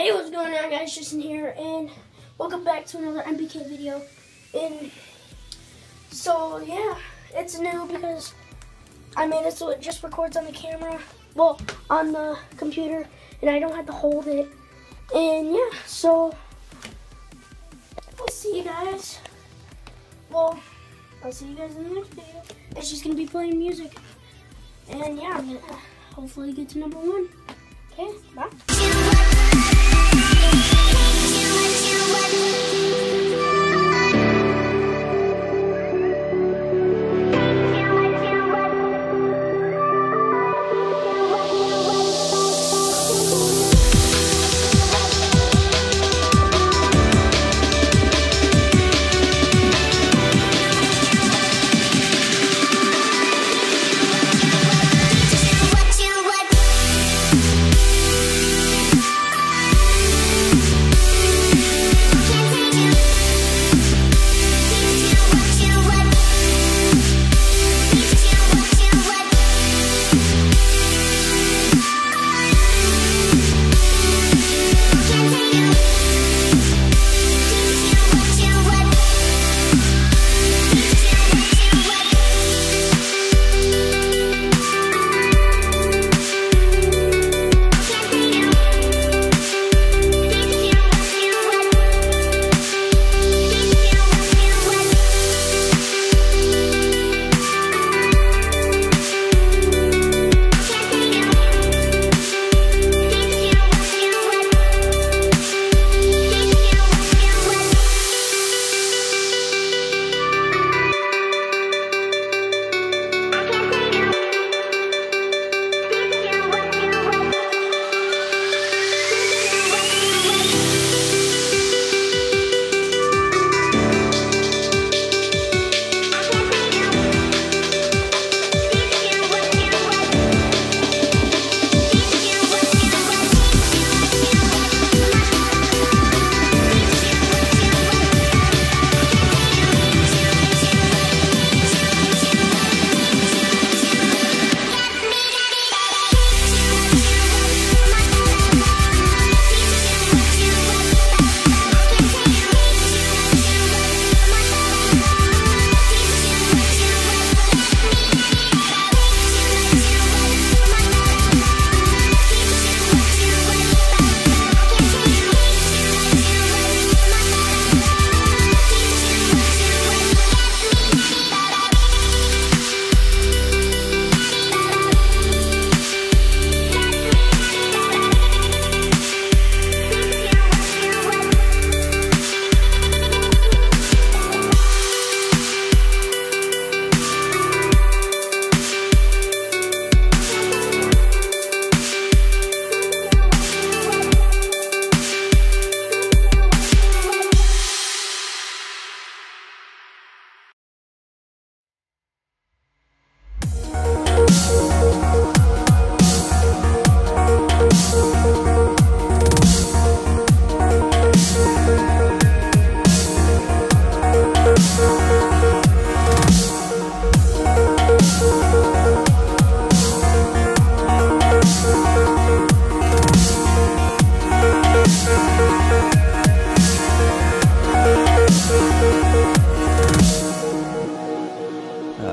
Hey, what's going on guys? Justin here and welcome back to another NBK video. And so yeah, it's new because I made it so it just records on the camera, well, on the computer, and I don't have to hold it. And yeah, so I'll see you guys. Well, I'll see you guys in the next video. It's just gonna be playing music. And yeah, I'm gonna hopefully get to number one. Okay, bye.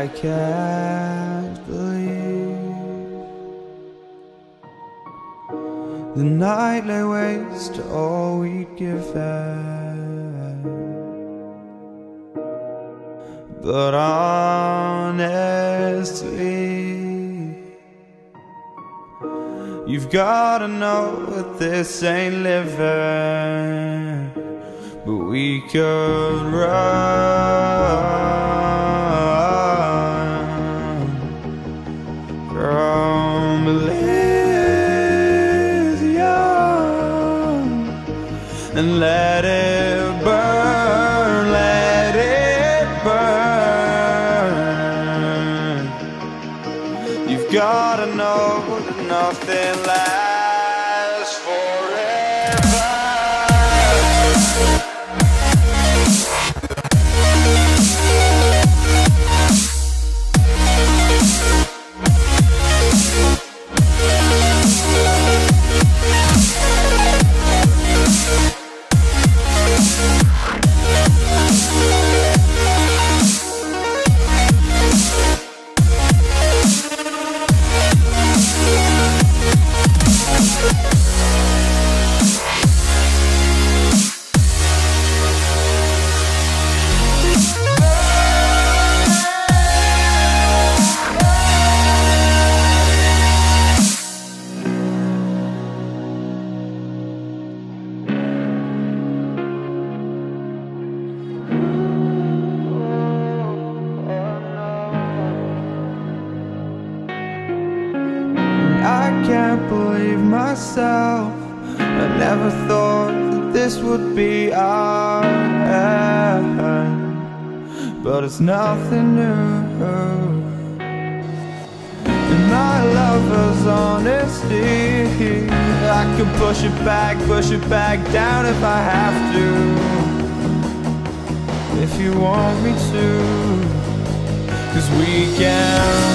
I can't believe the night lay waste to all we'd given. But honestly, you've gotta know that this ain't living, but we could run. Nothing lasts myself. I never thought that this would be our end, but it's nothing new. And my lover's honesty, I can push it back, push it back down if I have to. If you want me to, cause we can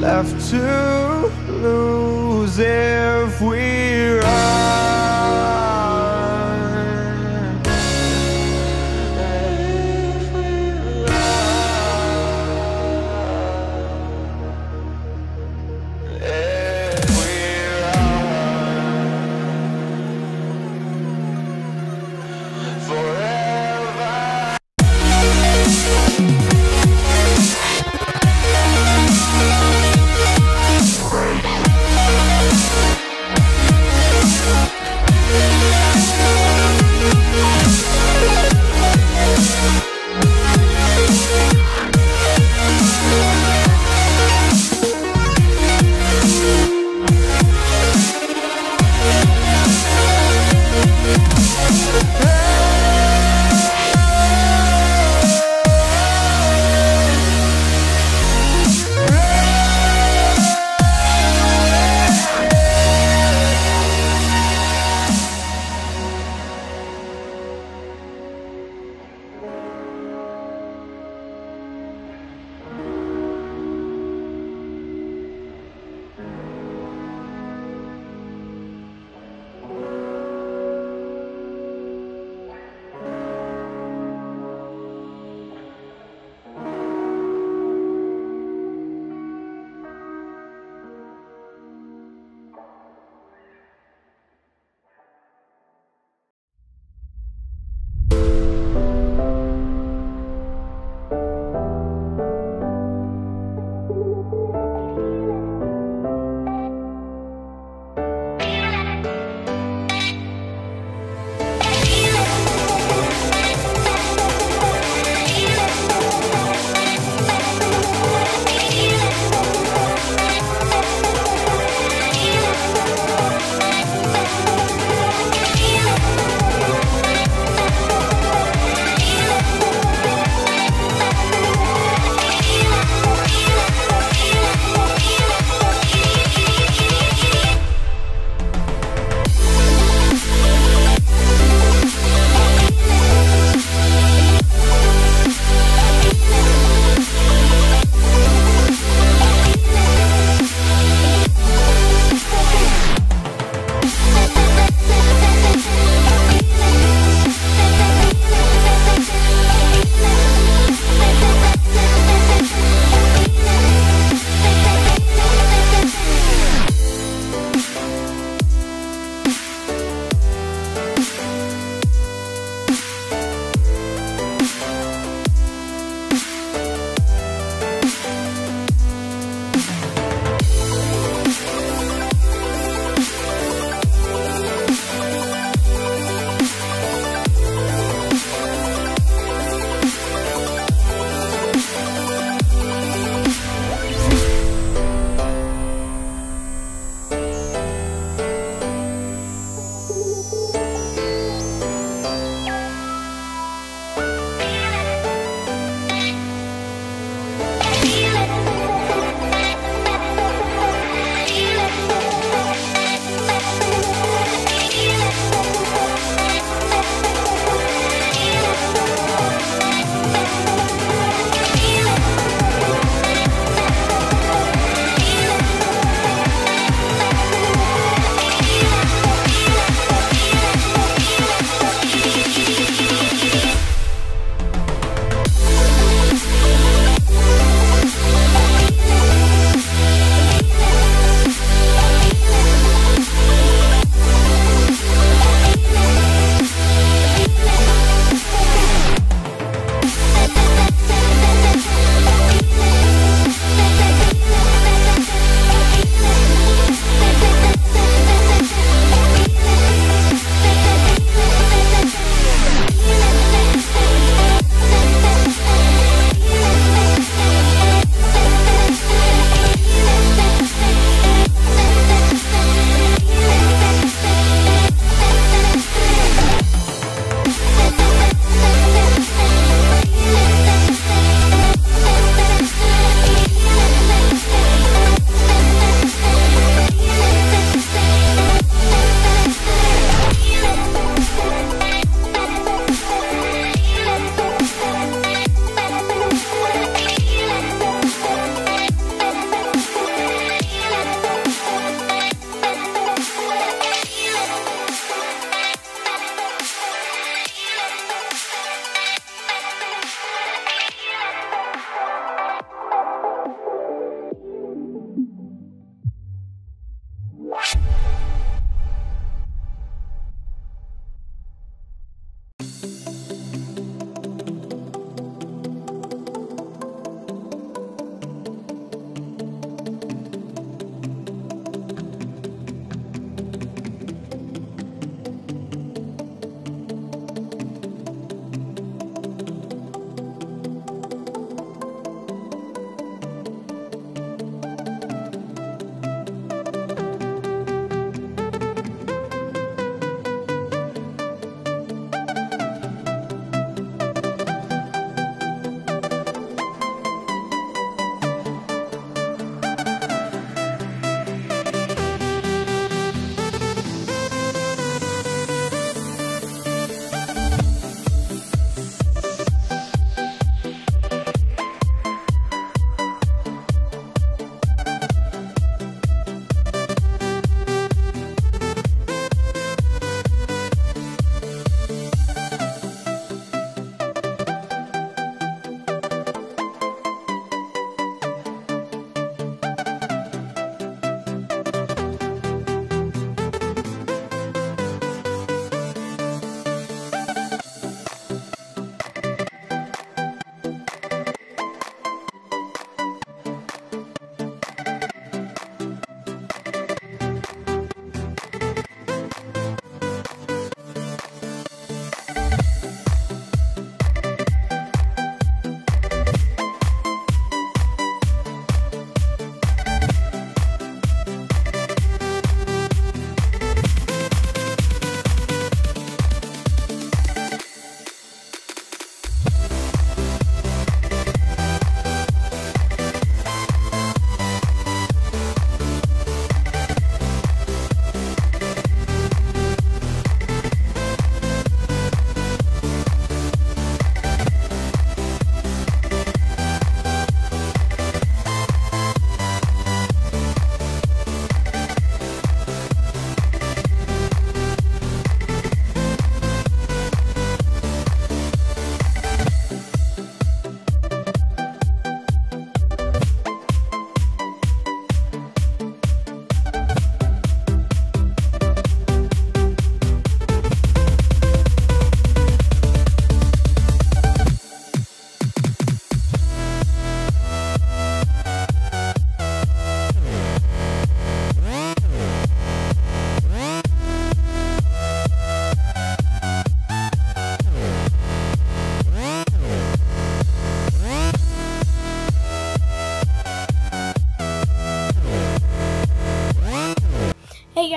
left to lose if we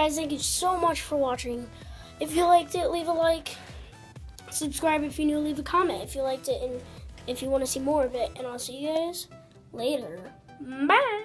guys, thank you so much for watching. If you liked it, leave a like. Subscribe if you're new, leave a comment if you liked it and if you want to see more of it. And I'll see you guys later. Bye.